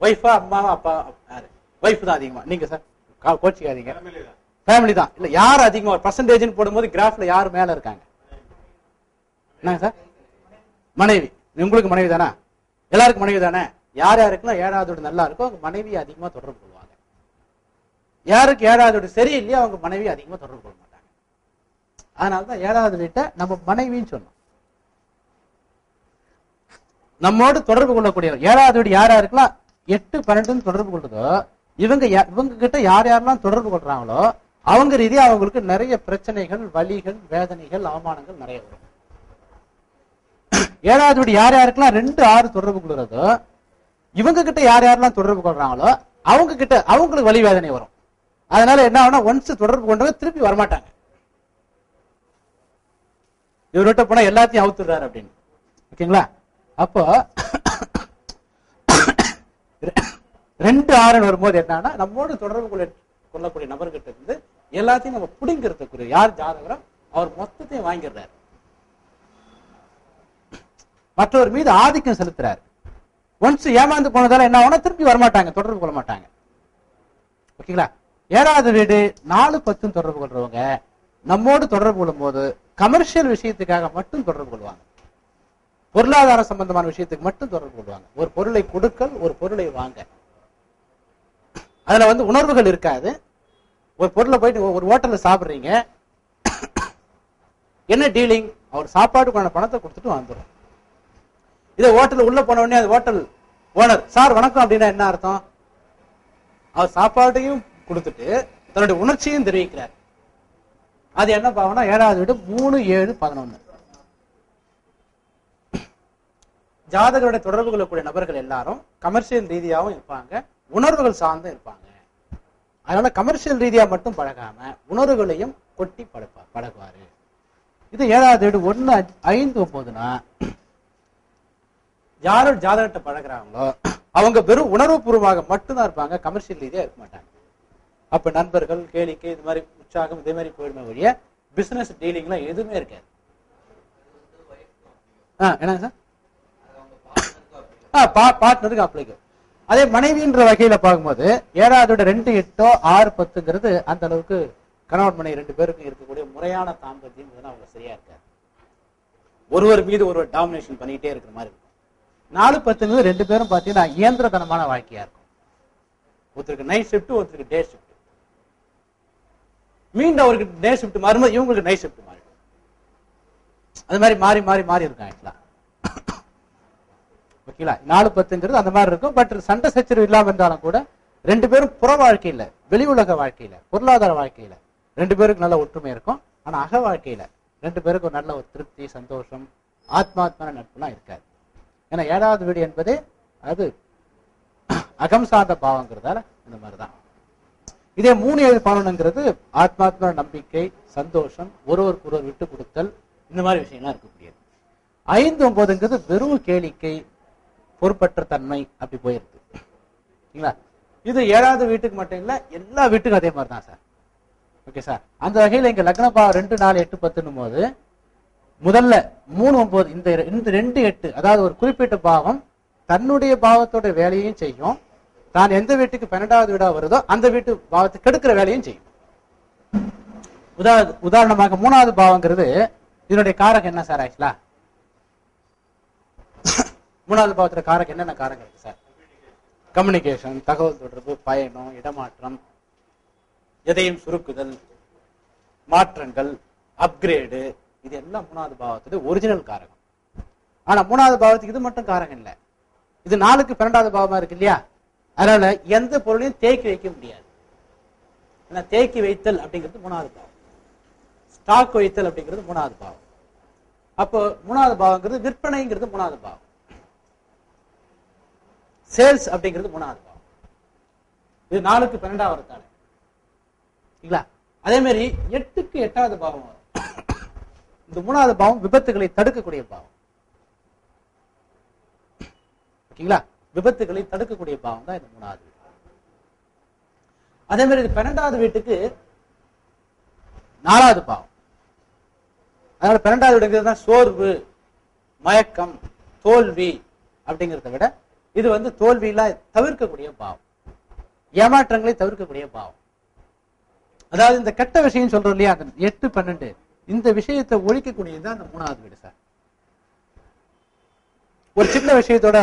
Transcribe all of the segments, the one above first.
ஒய்ஃபா அம்மாவா அப்பா யாரு? ஒய்ஃப் தான் அதிகமா. நீங்க சார் கோச்சிக்காதீங்க. ஃபேமிலி தான். இல்ல யார் அதிகமா? ஒரு பர்சன்டேஜ் போடும்போது கிராஃப்ல யார் மேல இருக்காங்க? என்னங்க சார் மனைவி. உங்களுக்கு மனைவி தானே? எல்லாருக்கும் மனைவி தானே? யார் யாருக்குலாம் ஏழாவது வீடு நல்லா இருக்கோ அவங்க மனைவி அதிகமா தொடர்பு கொள்வாங்க. யாருக்கு ஏழாவது வீடு சரியில்லையோ அவங்க மனைவி அதிகமா தொடர்பு கொள்ள மாட்டாங்க. அதனாலதான் ஏழாவது வீட்டை நம்ம மனைவின்னு சொன்னோம். நம்மோடு தொடர்பு கொள்ளக்கூடிய ஏழாவது வீடு யார் யாருக்கெல்லாம் எட்டு பன்னெண்டுன்னு தொடர்பு கொள்றதோ இவங்க யா- இவங்க கிட்ட யார் யாரெல்லாம் தொடர்பு கொள்றாங்களோ அவங்க ரீதியா அவங்களுக்கு நிறைய பிரச்சனைகள் வலிகள் வேதனைகள் அவமானங்கள் நிறைய வரும். ஏழாவது வீடு யார் யாருக்கெல்லாம் ரெண்டு ஆறு தொடர்பு கொள்றதோ இவங்க கிட்ட யார் யாரெல்லாம் தொடர்பு கொள்றாங்களோ அவங்க கிட்ட அவங்களுக்கு வலி வேதனை வரும். அதனால என்ன ஆகும்னா ஒன்ஸ் தொடர்பு கொண்டவங்க திருப்பி வரமாட்டாங்க. இவர்கிட்ட போனா எல்லாத்தையும் அவுத்துறாரு அப்படின்னு. ஓகேங்களா? அப்போ ரெண்டு ஆறுன்னு வரும்போது என்னன்னா நம்மோடு தொடர்பு கொள்ள கொள்ளக்கூடிய நபர்கிட்ட இருந்து எல்லாத்தையும் நம்ம பிடிங்கிறதுக்குரிய யார் ஜாதகரோ அவர் மொத்தத்தையும் வாங்கிடுறாரு. மற்றவர் மீது ஆதிக்கம் செலுத்துறாரு. ஒன்ஸ் ஏமாந்து போனதால என்ன ஆகும்னா திருப்பி வரமாட்டாங்க தொடர்பு கொள்ள மாட்டாங்க. ஓகேங்களா? ஏழாவது வீடு நாலு பத்தும் தொடர்பு கொள்றவங்க நம்மோடு தொடர்பு கொள்ளும் போது கமர்ஷியல் விஷயத்துக்காக மட்டும் தொடர்பு கொள்வாங்க. பொருளாதார சம்பந்தமான விஷயத்துக்கு மட்டும் தொடர்பு கொள்வாங்க. ஒரு பொருளை கொடுக்கல் ஒரு பொருளை வாங்க. அதுல வந்து உணர்வுகள் இருக்காது. ஒரு பொருளை போயிட்டு ஒரு ஹோட்டல்ல சாப்பிட்றீங்க. என்ன டீலிங்? அவர் சாப்பாட்டுக்கான பணத்தை கொடுத்துட்டு வந்துடும் இதே ஹோட்டல் உள்ள போன உடனே அது ஹோட்டல் ஓனர் சார் வணக்கம் அப்படின்னா என்ன அர்த்தம்? அவர் சாப்பாட்டையும் கொடுத்துட்டு தன்னுடைய உணர்ச்சியும் தெரிவிக்கிறார். அது என்ன பாவம்னா ஏழாவது வீடு மூணு ஏழு பதினொன்னு. ஜாதகருடைய தொடர்பு கொள்ளக்கூடிய நபர்கள் எல்லாரும் கமர்ஷியல் ரீதியாகவும் இருப்பாங்க. உணர்வுகள் சார்ந்தும் இருப்பாங்க. அதனால கமர்ஷியல் ரீதியா மட்டும் பழகாம உணர்வுகளையும் கொட்டி பழப்பா பழகுவாரு. இது ஏழாவது வீடு ஒண்ணு ஐந்து போதுன்னா யாரும் ஜாதகத்தை பழகிறாங்களோ அவங்க வெறும் உணர்வு பூர்வமாக மட்டும்தான் இருப்பாங்க. கமர்ஷியல் ரீதியா இருக்க மாட்டாங்க. அப்ப நண்பர்கள் கேளிக்கை இது மாதிரி உற்சாகம் இதே மாதிரி போயிடுமே ஒழிய பிசினஸ் டீலிங்லாம் எதுவுமே இருக்காது. ஆ என்னங்க சார்? பார்ட்னருக்கு அப்ளைக்கும் அதே மனைவின்ற வகையில பார்க்கும்போது ஏழாவதோட ரெண்டு எட்டோ ஆறு பத்துங்கிறது அந்த அளவுக்கு கணவன் மனைவி ரெண்டு பேருக்கும் இருக்கக்கூடிய முறையான தாம்பத்தியம் அவங்க சரியா இருக்காரு ஒருவர் மீது ஒருவர் டாமினேஷன் பண்ணிக்கிட்டே இருக்கிற மாதிரி இருக்கும். நாலு பத்துங்கிறது ரெண்டு பேரும் பார்த்தீங்கன்னா இயந்திரத்தனமான வாழ்க்கையா இருக்கும். ஒருத்தருக்கு நைட் ஷிஃப்ட் ஒருத்தருக்கு டே ஷிஃப்ட் மீண்டும் அவருக்கு டே ஷிஃப்ட் மாறும்போது இவங்களுக்கு நைட் ஷிஃப்ட் மாறிடும். அது மாதிரி மாறி மாறி மாறி இருக்கும் ஆக்சுவலா ஓகேங்களா நாலு பத்துங்கிறது அந்த மாதிரி இருக்கும். பட் சண்டை சச்சரவு இல்லாம இருந்தாலும் கூட ரெண்டு பேரும் புற வாழ்க்கையில வெளி உலக வாழ்க்கையில பொருளாதார வாழ்க்கையில ரெண்டு பேருக்கு நல்ல ஒற்றுமை இருக்கும். ஆனா அக வாழ்க்கையில ரெண்டு பேருக்கும் நல்ல ஒரு திருப்தி சந்தோஷம் ஆத்மாத்மான நட்புலாம் இருக்காது. ஏன்னா ஏழாவது வீடு என்பது அது அகம் சார்ந்த பாவங்கிறதால இந்த மாதிரிதான். இதே மூணு ஏழு பதினொன்னுங்கிறது ஆத்மாத்ம நம்பிக்கை சந்தோஷம் ஒருவருக்கு ஒருவர் விட்டு கொடுத்தல் இந்த மாதிரி விஷயம்லாம் இருக்கக்கூடியது. ஐந்து ஒன்பதுங்கிறது வெறும் கேளிக்கை பொறுப்பற்ற தன்மை அப்படி போயிருது. சரிங்களா இது ஏழாவது வீட்டுக்கு மட்டும் இல்ல எல்லா வீட்டுக்கும் அதே மாதிரி தான் சார். Okay sir. அந்த வகையில் இங்க லக்ன பாவம் ரெண்டு நாலு எட்டு பத்துன்னும் போது முதல்ல மூணு ஒன்பது இந்த இந்த ரெண்டு எட்டு அதாவது ஒரு குறிப்பிட்ட பாவம் தன்னுடைய பாவத்தோட வேலையும் செய்யும். தான் எந்த வீட்டுக்கு பன்னெண்டாவது வீடா வருதோ அந்த வீட்டு பாவத்தை கெடுக்கிற வேலையும் செய்யும். உதா உதாரணமாக மூணாவது பாவங்கிறது இதனுடைய காரகம் என்ன சார் ஆக்சுவலா மூணாவது பாவத்துல காரகம் என்னென்ன காரகம் இருக்கு சார் கம்யூனிகேஷன் தகவல் தொடர்பு பயணம் இடமாற்றம் எதையும் சுருக்குதல் மாற்றங்கள் அப்கிரேடு இது எல்லாம் மூணாவது பாவத்துக்கு ஒரிஜினல் காரகம். ஆனா மூணாவது பாவத்துக்கு இது மட்டும் காரகம் இல்லை. இது நாளுக்கு பன்னெண்டாவது பாவமா இருக்கு இல்லையா? அதனால எந்த பொருளையும் தேக்கி வைக்க முடியாது. ஏன்னா தேக்கி வைத்தல் அப்படிங்கிறது மூணாவது பாவம். ஸ்டாக் வைத்தல் அப்படிங்கிறது மூணாவது பாவம். அப்போ மூணாவது பாவங்கிறது விற்பனைங்கிறது மூணாவது பாவம். சேல்ஸ் அப்படிங்கிறது மூணாவது பாவம். இது நாலுக்கு பன்னெண்டாவது வரத்தால இல்லைங்களா? அதே மாதிரி எட்டுக்கு எட்டாவது பாவம் வரும். இந்த மூணாவது பாவம் விபத்துகளை தடுக்கக்கூடிய பாவம். ஓகேங்களா? விபத்துகளை தடுக்கக்கூடிய பாவம் தான் இந்த மூணாவது அதே மாதிரி இது பன்னெண்டாவது வீட்டுக்கு நாலாவது பாவம். அதனால பன்னெண்டாவது வீடுங்கிறது தான் சோர்வு மயக்கம் தோல்வி அப்படிங்கிறத விட இது வந்து தோல்வியெல்லாம் தவிர்க்கக்கூடிய பாவம். ஏமாற்றங்களை தவிர்க்கக்கூடிய பாவம். அதாவது இந்த கெட்ட விஷயம் சொல்றோம் இல்லையா? அந்த எட்டு பன்னெண்டு. இந்த விஷயத்தை ஒழிக்கக்கூடியது தான் அந்த மூணாவது வீடு சார். ஒரு சின்ன விஷயத்தோட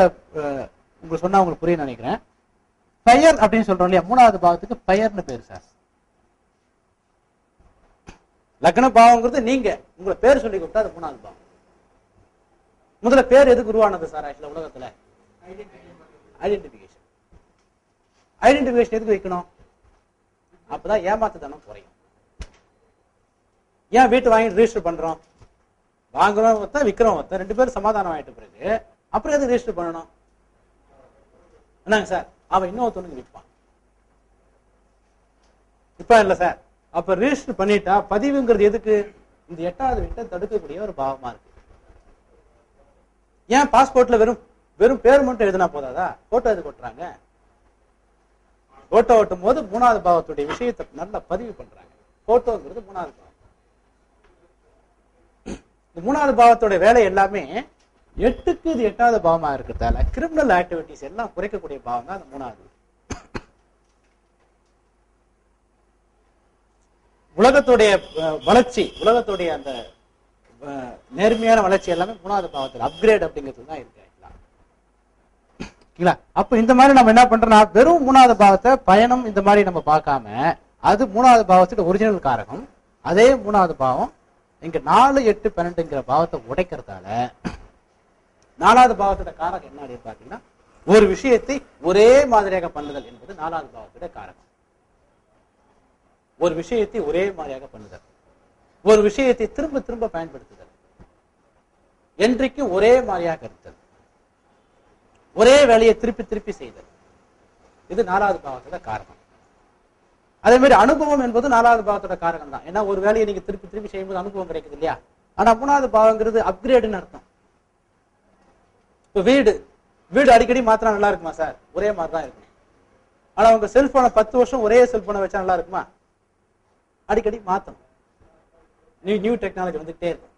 உங்களுக்கு சொன்னா உங்களுக்கு புரிய நினைக்கிறேன். பெயர் அப்படின்னு சொல்றோம் இல்லையா? மூணாவது பாவத்துக்கு பெயர்னு பேர் சார். லக்ன பாவங்கிறது நீங்க. உங்களை பேர் சொல்லி கொடுத்தா அது மூணாவது பாவம். முதல்ல பேர் எதுக்கு உருவானது சார் ஆக்சுவலா உலகத்துல? ஐடென்டிபிகேஷன் ஐடென்டிஃபிகேஷன் எதுக்கு வைக்கணும்? அப்பதான் ஏமாத்துத்தனம் குறையும். ஏன் வீட்டு வாங்கி ரெஜிஸ்டர் பண்றோம்? வாங்குறோம் ஒருத்தன் விற்கிறோம் ஒருத்தன் ரெண்டு பேரும் சமாதானம் ஆயிட்டு பிறகு அப்புறம் எதுக்கு ரிஜிஸ்டர் பண்ணணும்? என்னங்க சார்? அவன் இன்னொருத்தனுக்கு விற்பான். இப்ப இல்ல சார்? அப்ப ரெஜிஸ்டர் பண்ணிட்டா பதிவுங்கிறது எதுக்கு? இந்த எட்டாவது வீட்டை தடுக்கக்கூடிய ஒரு பாவமா இருக்கு. ஏன் பாஸ்போர்ட்ல வெறும் வெறும் பேர் மட்டும் எழுதினா போதாதா? போட்டோ எது கொட்டுறாங்க போட்டோ ஓட்டும் போது மூணாவது பாவத்துடைய விஷயத்தை நல்லா பதிவு பண்றாங்க. போட்டோங்கிறது மூணாவது பாவம். இந்த மூணாவது பாவத்தோட வேலை எல்லாமே எட்டுக்கு இது எட்டாவது பாவமா இருக்கிறதால கிரிமினல் ஆக்டிவிட்டிஸ் எல்லாம் குறைக்கக்கூடிய பாவம் தான் அந்த மூணாவது. உலகத்துடைய வளர்ச்சி உலகத்துடைய அந்த நேர்மையான வளர்ச்சி எல்லாமே மூணாவது பாவத்தில் அப்கிரேட் அப்படிங்கிறது தான் இருக்கு. ஓகேங்களா அப்ப இந்த மாதிரி நம்ம என்ன பண்றோம்னா வெறும் மூணாவது பாவத்தை பயணம் இந்த மாதிரி நம்ம பார்க்காம அது மூணாவது பாவத்துக்கு ஒரிஜினல் காரகம் அதே மூணாவது பாவம் இங்க நாலு எட்டு பன்னெண்டுங்கிற பாவத்தை உடைக்கிறதால நாலாவது பாவத்தோட காரகம் என்ன அப்படின்னு பாத்தீங்கன்னா ஒரு விஷயத்தை ஒரே மாதிரியாக பண்ணுதல் என்பது நாலாவது பாவத்தோட காரகம். ஒரு விஷயத்தை ஒரே மாதிரியாக பண்ணுதல். ஒரு விஷயத்தை திரும்ப திரும்ப பயன்படுத்துதல். என்றைக்கும் ஒரே மாதிரியாக இருத்தல். ஒரே வேலையை திருப்பி திருப்பி செய்தல் இது நாலாவது பாவத்தோட காரணம். அதே மாதிரி அனுபவம் என்பது நாலாவது பாவத்தோட காரணம் தான். ஏன்னா ஒரு வேலையை நீங்க திருப்பி திருப்பி செய்யும்போது அனுபவம் கிடைக்குது இல்லையா? ஆனா மூணாவது பாவங்கிறது அப்கிரேடுன்னு அர்த்தம். இப்ப வீடு வீடு அடிக்கடி மாத்தினா நல்லா இருக்குமா சார்? ஒரே மாதிரி தான் இருக்கும் ஆனா உங்க செல்போனை பத்து வருஷம் ஒரே செல்போனை வச்சா நல்லா இருக்குமா? அடிக்கடி மாத்தணும். நியூ நியூ டெக்னாலஜி வந்துகிட்டே இருக்கும்.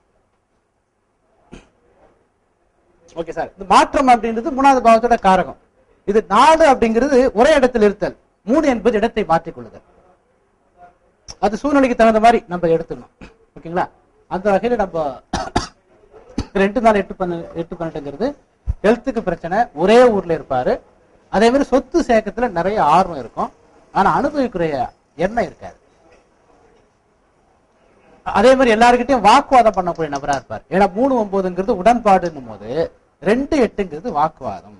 Okay sir. இந்த மாற்றம் அப்படின்றது மூணாவது பாவத்தோட காரகம். இது நாடு அப்படிங்கிறது ஒரே இடத்தில் இருத்தல். மூணு என்பது இடத்தை மாற்றிக் கொள்ளுதல் அது சூழ்நிலைக்கு தகுந்த மாதிரி நம்ம எடுத்துக்கணும். ஓகேங்களா? அந்த வகையில் நம்ம ரெண்டு நாள் எட்டு பண்ண எட்டு பன்னெண்டுங்கிறது ஹெல்த்துக்கு பிரச்சனை. ஒரே ஊர்ல இருப்பாரு. அதே மாதிரி சொத்து சேர்க்கத்துல நிறைய ஆர்வம் இருக்கும். ஆனா அனுபவிக்கிற எண்ணம் இருக்காது. அதே மாதிரி எல்லாருக்கிட்டையும் வாக்குவாதம் பண்ணக்கூடிய நபரா இருப்பார். ஏன்னா மூணு ஒன்பதுங்கிறது உடன்பாடுன்னும் போது ரெண்டு எட்டுங்கிறது வாக்குவாதம்.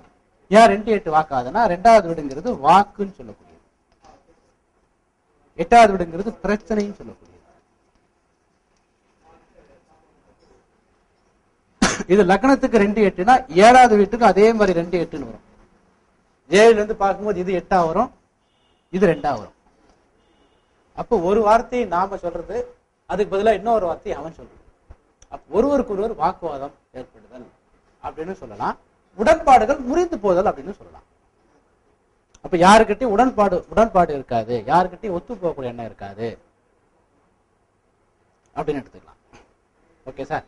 ஏன் ரெண்டு எட்டு வாக்காதுன்னா ரெண்டாவது வீடுங்கிறது வாக்குன்னு சொல்லக்கூடியது. எட்டாவது வீடுங்கிறது பிரச்சனைன்னு சொல்லக்கூடியது. இது லக்னத்துக்கு ரெண்டு எட்டுனா ஏழாவது வீட்டுக்கு அதே மாதிரி ரெண்டு எட்டுன்னு வரும். ஏழுல இருந்து பார்க்கும்போது இது எட்டா வரும் இது ரெண்டா வரும். அப்போ ஒரு வார்த்தையை நாம சொல்றது அதுக்கு பதிலா இன்னொரு வார்த்தையை அவன் சொல்றது அப்ப ஒருவருக்கு ஒருவர் வாக்குவாதம் ஏற்படுதல். அப்படின்னு சொல்லலாம். உடன்பாடுகள் முறிந்து போதல் அப்படின்னு சொல்லலாம். அப்ப யாருக்கிட்டையும் உடன்பாடு உடன்பாடு இருக்காது. யாருக்கிட்டையும் ஒத்து போகக்கூடிய எண்ணம் இருக்காது. அப்படின்னு எடுத்துக்கலாம். ஓகே சார்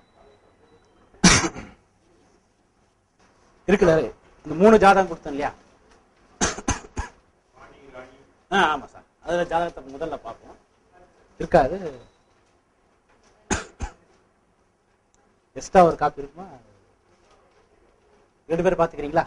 இருக்குல்ல இந்த மூணு ஜாதகம் கொடுத்தேன் இல்லையா? ஆ ஆமா சார் அதுல ஜாதகத்தை முதல்ல பார்ப்போம். இருக்காது. எக்ஸ்ட்ரா ஒரு காப்பி இருக்குமா? ரெண்டு பேரும் பாத்துக்கிறீங்களா